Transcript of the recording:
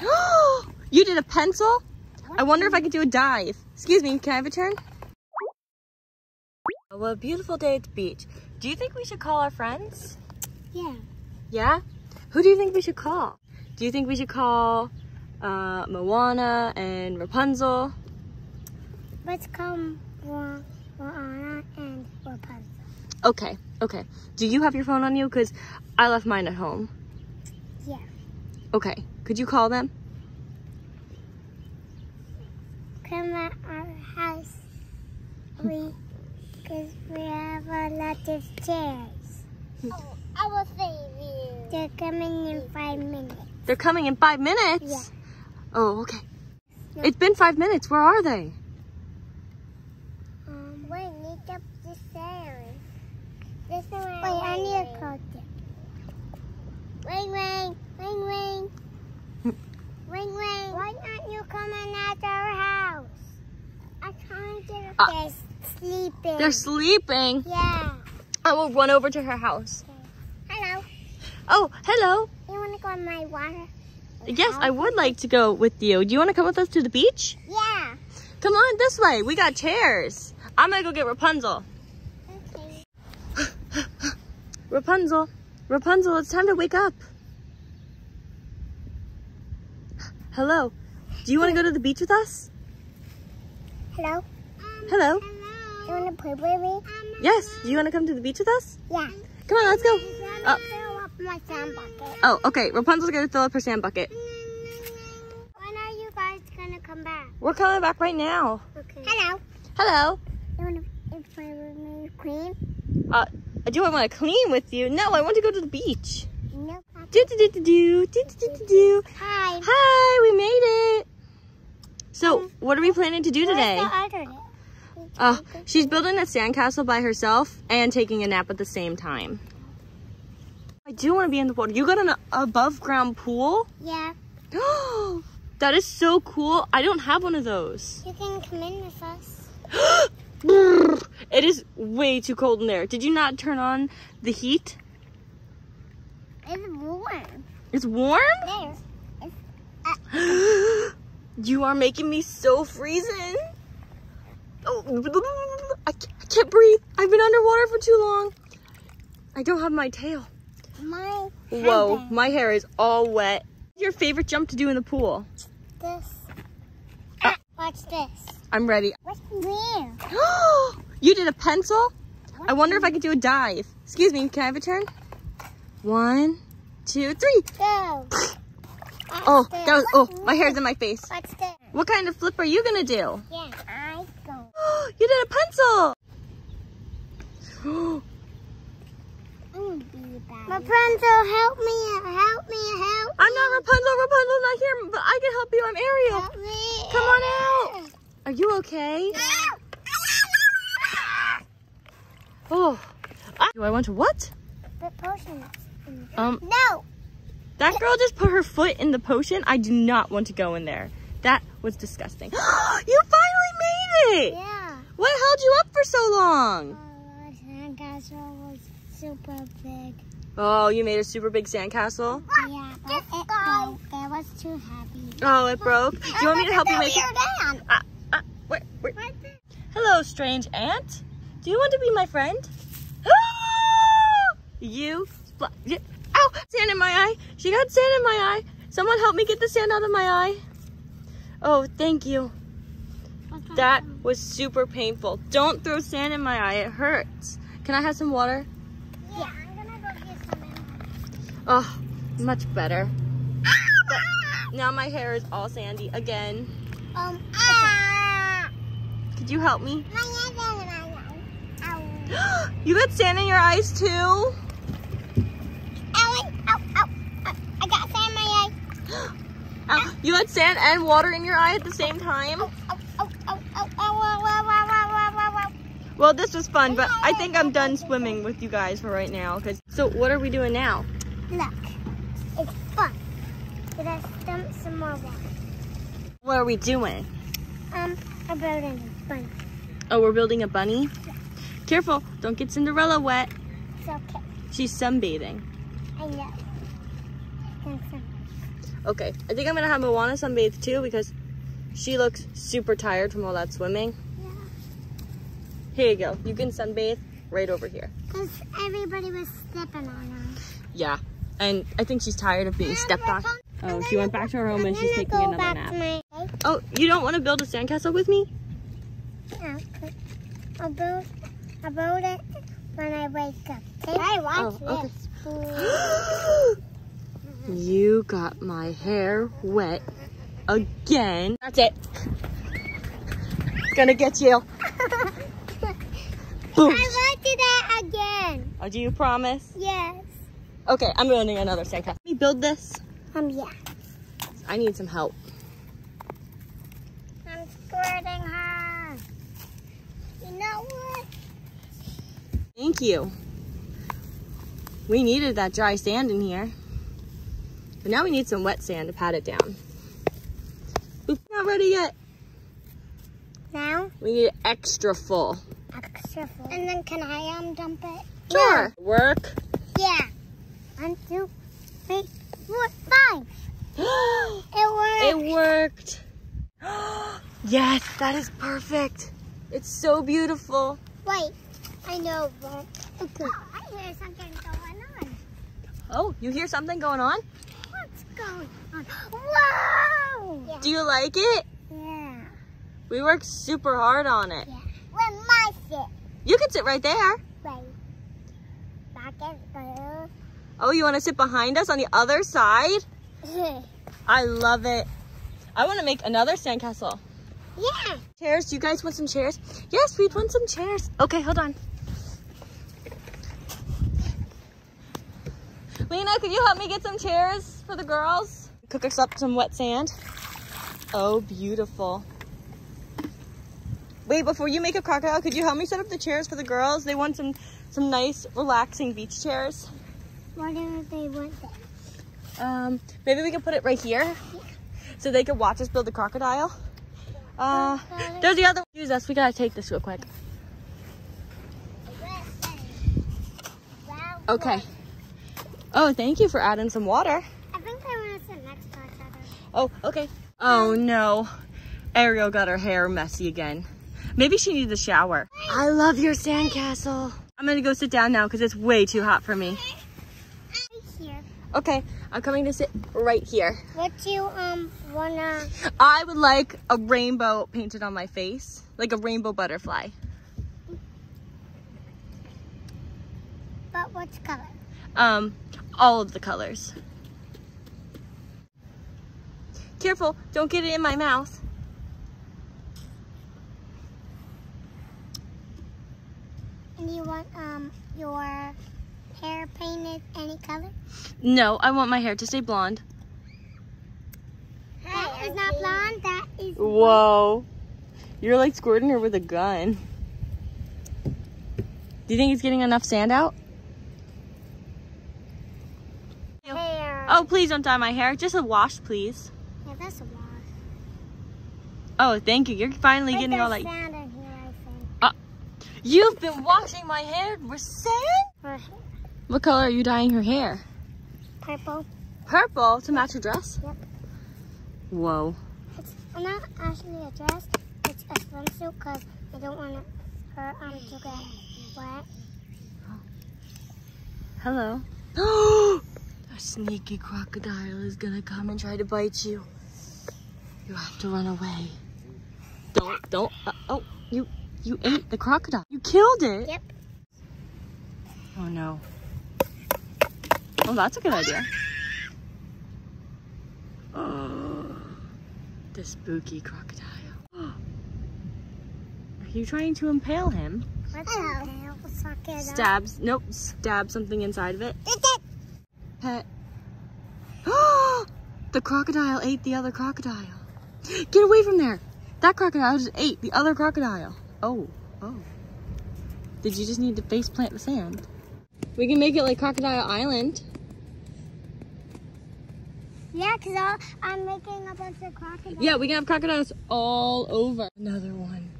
you did a pencil? I wonder if I could do a dive. Excuse me, can I have a turn? Oh, what a beautiful day at the beach. Do you think we should call our friends? Yeah. Yeah? Who do you think we should call? Do you think we should call uh, Moana and Rapunzel? Let's come Mo- Moana and Rapunzel. Okay, okay. Do you have your phone on you? Because I left mine at home. Yeah. Okay, could you call them? Come at our house. We, because we have a lot of chairs. Oh, I will save you. They're coming in five minutes. They're coming in five minutes? Yeah. Oh, okay. No. It's been five minutes. Where are they? Um, Wait, need up the stairs. This one. Wait, I need to call them. Ring, ring, ring, ring. ring, ring. Why aren't you coming at our house? I'm trying to get Uh, They're sleeping. They're sleeping. Yeah. I will run over to her house. Hello. Oh, hello. You want to go on my water? Yes, I would like to go with you. Do you want to come with us to the beach? Yeah. Come on this way. We got chairs. I'm going to go get Rapunzel. Okay. Rapunzel. Rapunzel, it's time to wake up. Hello. Do you want to go to the beach with us? Hello. Hello. You want to play with me? Yes. Do you want to come to the beach with us? Yeah. Come on, let's go. Oh. Fill up my sand bucket. Oh, okay. Rapunzel's going to fill up her sand bucket. When are you guys gonna come back? We're coming back right now. Okay. Hello. Hello. You wanna play with me, Queen? Uh, do I want to clean with you? No, I want to go to the beach. No. Do do do do do do do do do. Hi. Hi, we made it. So, what are we planning to do today? Where's the alternate? Uh, she's building a sandcastle by herself and taking a nap at the same time. I do want to be in the water. You got an above ground pool? Yeah. that is so cool. I don't have one of those. You can come in with us. it is way too cold in there. Did you not turn on the heat? It's warm. It's warm? There. you are making me so freezing. Oh, I can't, I can't breathe. I've been underwater for too long. I don't have my tail. My Whoa, my hair is all wet. What's your favorite jump to do in the pool? This. Ah, watch this. I'm ready. What's there? you did a pencil? I wonder if I could do a dive. Excuse me, can I have a turn? One, two, three. Go. Oh, that was, oh, my hair's in my face. What's there? What kind of flip are you gonna do? Yeah. You did a pencil. I'm gonna be. Rapunzel, help me, help me, help I'm not Rapunzel. Rapunzel's not here, but I can help you. I'm Ariel. Help me. Come on out. Are you okay? Oh. Do I want to what? The potion. Um, No. that girl just put her foot in the potion. I do not want to go in there. That was disgusting. you finally made it. Yeah. What held you up for so long? Oh, the sandcastle was super big. Oh, you made a super big sandcastle? Yeah, but it broke. It was too heavy. Oh, it broke. Do you want me to help you make it? down. Ah, ah, wait, wait. Hello, strange ant. Do you want to be my friend? you, spl- ow, sand in my eye. She got sand in my eye. Someone help me get the sand out of my eye. Oh, thank you. That was super painful. Don't throw sand in my eye. It hurts. Can I have some water? Yeah, I'm gonna go get some. in- Oh, much better. But now my hair is all sandy again. Um. Ah. Could you help me? My hand in my eye. You got sand in your eyes too? Ow, ow, ow, ow. I got sand in my eye. You had sand and water in your eye at the same time? Well, this was fun, but I think I'm done swimming with you guys for right now. Cause so, what are we doing now? Look, it's fun. Let's dump some more water. What are we doing? Um, a bird and a bunny. Oh, we're building a bunny. Careful, don't get Cinderella wet. It's okay. She's sunbathing. I know. Okay, I think I'm gonna have Moana sunbathe too because she looks super tired from all that swimming. Yeah. Here you go. You can sunbathe right over here. Because everybody was stepping on her. Yeah. And I think she's tired of being stepped on. Oh, she went back to her home and she's taking another nap. My... Oh, you don't want to build a sandcastle with me? Yeah, 'cause I'll build, I'll build it when I wake up. Okay? Hey, watch Oh, okay. this. you got my hair wet again. That's it. Gonna get you. Boom. I want to do that again. Oh, do you promise? Yes. Okay, I'm building another sandcastle. Let me build this. Um, yeah. I need some help. I'm squirting her. You know what? Thank you. We needed that dry sand in here. But now we need some wet sand to pat it down. Oops, not ready yet. Now, We need it extra full. And then can I um dump it? Sure. Work. Yeah. One, two, three, four, five. It worked. it worked. yes, that is perfect. It's so beautiful. Wait, I know, but okay. Oh, I hear something going on. Oh, you hear something going on? What's going on? Wow! Yeah. Do you like it? yeah. We worked super hard on it. yeah. Where my sit? You can sit right there. Right. Back and forth. Oh, you want to sit behind us on the other side? I love it. I want to make another sandcastle. yeah. Chairs, do you guys want some chairs? Yes, we'd want some chairs. Okay, hold on. Lena, could you help me get some chairs for the girls? Cook us up some wet sand. Oh, beautiful. Wait, before you make a crocodile, could you help me set up the chairs for the girls? They want some some nice, relaxing beach chairs. Why do they want that? Um, maybe we can put it right here so they can watch us build the crocodile. Uh, there's the other one. Use us. We gotta take this real quick. Okay. Oh, thank you for adding some water. I think I want to sit next to each other. Oh, okay. Oh no. Ariel got her hair messy again. Maybe she needs a shower. I love your sandcastle. I'm gonna go sit down now because it's way too hot for me. Right here. Okay, I'm coming to sit right here. What do you um wanna? I would like a rainbow painted on my face, like a rainbow butterfly. But which color? Um, all of the colors. Careful, don't get it in my mouth. And you want um your hair painted any color? No, I want my hair to stay blonde. That is not blonde. That is. Whoa. You're like squirting her with a gun. Do you think it's getting enough sand out? Hair. Oh, please don't dye my hair. Just a wash, please. Yeah, that's a wash. Oh, thank you. You're finally But getting all there's like... sand in here, I think. You've been washing my hair with sand? What color are you dyeing her hair? purple. Purple to match her dress? Yep. Whoa. It's not actually a dress. It's a swimsuit because I don't want her um to get wet. Hello. a sneaky crocodile is gonna come and try to bite you. You have to run away. Don't, don't, uh, oh, you, you ate the crocodile. You killed it. Yep. Oh no. Oh, that's a good idea. Oh, the spooky crocodile. Are you trying to impale him? What's that? We'll suck it up. Stabs, nope, stab something inside of it? Pet. the crocodile ate the other crocodile. Get away from there. That crocodile just ate the other crocodile. Oh, oh. Did you just need to face plant the sand? We can make it like Crocodile Island. Yeah, because I'm making a bunch of crocodiles. Yeah, we can have crocodiles all over. Another one.